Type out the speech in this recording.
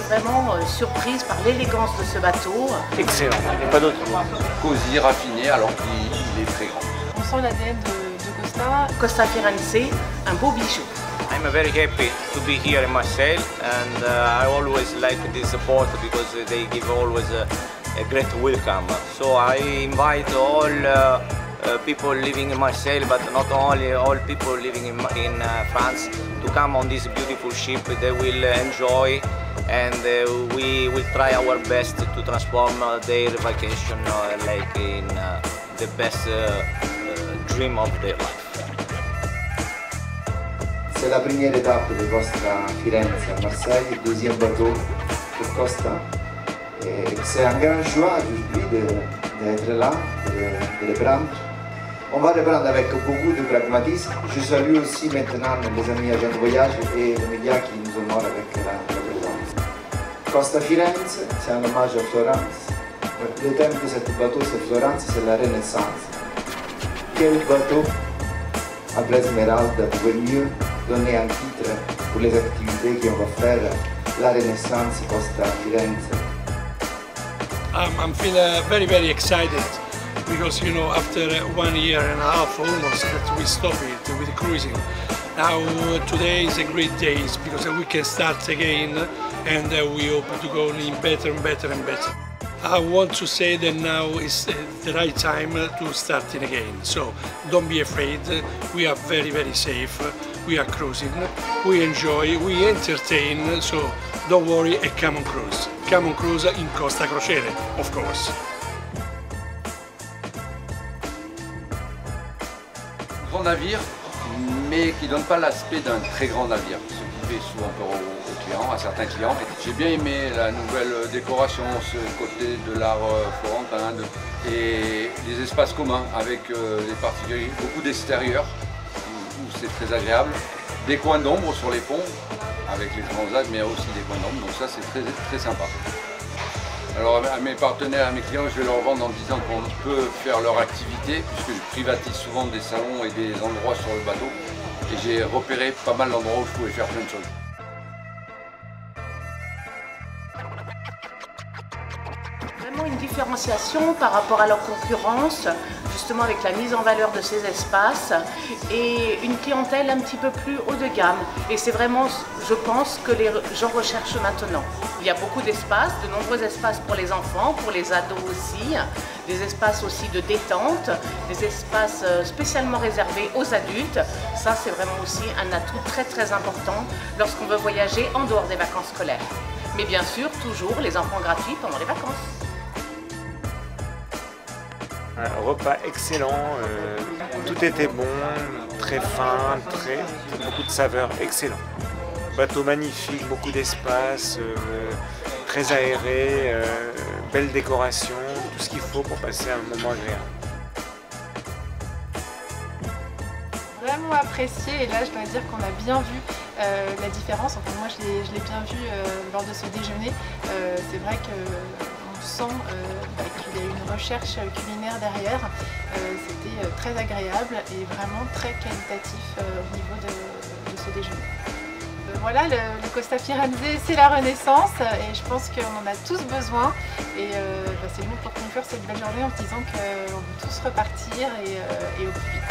vraiment euh, surprise par l'élégance de ce bateau. Excellent, pas d'autre Cosy, raffiné, alors qu'il est très grand. On sent l'ADN de, de Costa. Costa Firenze, un beau bijou. I'm very happy to be here in Marseille and uh, I always like this port because they give always a, a great welcome. So I invite all uh, uh, people living in Marseille, but not only all people living in, in uh, France, to come on this beautiful ship. They will enjoy and uh, we will try our best to transform uh, their vacation uh, like in uh, the best dream of their life. C'est la première étape de Costa Firenze à Marseille, deuxième bateau pour Costa. C'est un grand choix aujourd'hui d'être là, de, de, le prendre. On va le prendre avec beaucoup de pragmatisme. Je salue aussi maintenant les amis agents de voyage et les médias qui nous honorent avec la, présence. Costa Firenze, c'est un hommage à Florence. Le thème de ce bateau, c'est Florence, c'est la Renaissance. Quel bateau après Esmeralda pouvait mieux donner un titre pour les activités qu'on va faire la Renaissance Costa Firenze. I'm, I'm feeling very very excited because you know after one year and a half almost that we stop it with cruising. Now uh, today is a great day because we can start again and uh, we hope to go in better and better and better. I want to say that now is the right time to start in again. So don't be afraid. We are very, very safe. We are cruising. We enjoy. We entertain. So don't worry and come on cruise. Come on cruise in Costa Crociere, of course. Grand navire, mais qui ne donne pas l'aspect d'un très grand navire, ce qui fait souvent peur aux, clients, à certains clients. J'ai bien aimé la nouvelle décoration, ce côté de l'art florentin et les espaces communs avec les particuliers, beaucoup d'extérieur où c'est très agréable, des coins d'ombre sur les ponts avec les transats, mais aussi des coins d'ombre, donc ça c'est très, très sympa. Alors à mes partenaires, à mes clients, je vais leur vendre en disant qu'on peut faire leur activité, puisque je privatise souvent des salons et des endroits sur le bateau. Et j'ai repéré pas mal d'endroits où je pouvais faire plein de choses. Différenciation par rapport à leur concurrence, justement avec la mise en valeur de ces espaces et une clientèle un petit peu plus haut de gamme. Et c'est vraiment, je pense, que les gens recherchent maintenant. Il y a beaucoup d'espaces, de nombreux espaces pour les enfants, pour les ados aussi, des espaces aussi de détente, des espaces spécialement réservés aux adultes. Ça, c'est vraiment aussi un atout très très important lorsqu'on veut voyager en dehors des vacances scolaires. Mais bien sûr, toujours les enfants gratuits pendant les vacances. Un repas excellent, euh, tout était bon, très fin, très, beaucoup de saveurs, excellent. Bateau magnifique, beaucoup d'espace, euh, très aéré, euh, belle décoration, tout ce qu'il faut pour passer un moment agréable. Vraiment apprécié et là je dois dire qu'on a bien vu la différence, enfin moi je l'ai bien vu lors de ce déjeuner, c'est vrai qu'on sent bah, qu'il y a une recherche culinaire derrière, c'était très agréable et vraiment très qualitatif au niveau de, ce déjeuner voilà, le, Costa Firenze, c'est la renaissance et je pense qu'on en a tous besoin. Et euh, bah, c'est bon pour conclure cette belle journée en disant qu'on veut tous repartir et, euh, et au plus vite.